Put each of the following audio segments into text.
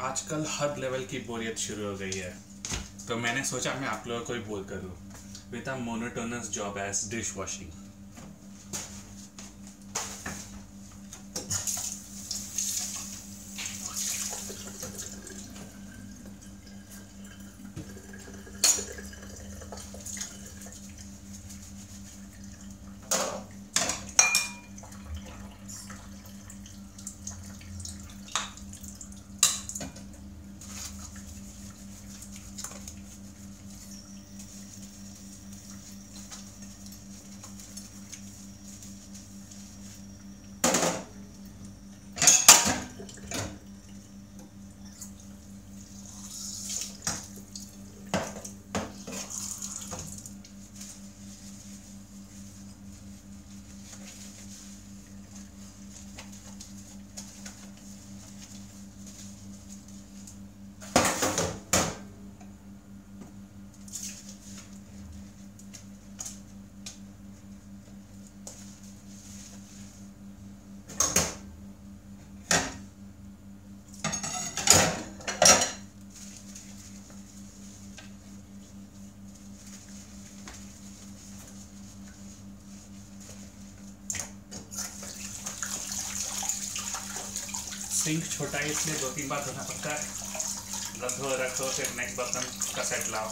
आजकल हर लेवल की बोरियत शुरू हो गई है। तो मैंने सोचा मैं आप लोगों को ही बोल करूँ। With a monotonous job as dish washing sink छोटा है इसलिए दो तीन बार धोना पड़ता है। मतलब धो रखो, फिर नेक्स्ट बर्तन का सेट लाओ।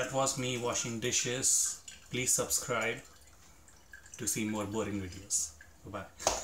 That was me washing dishes. Please subscribe to see more boring videos. Bye bye.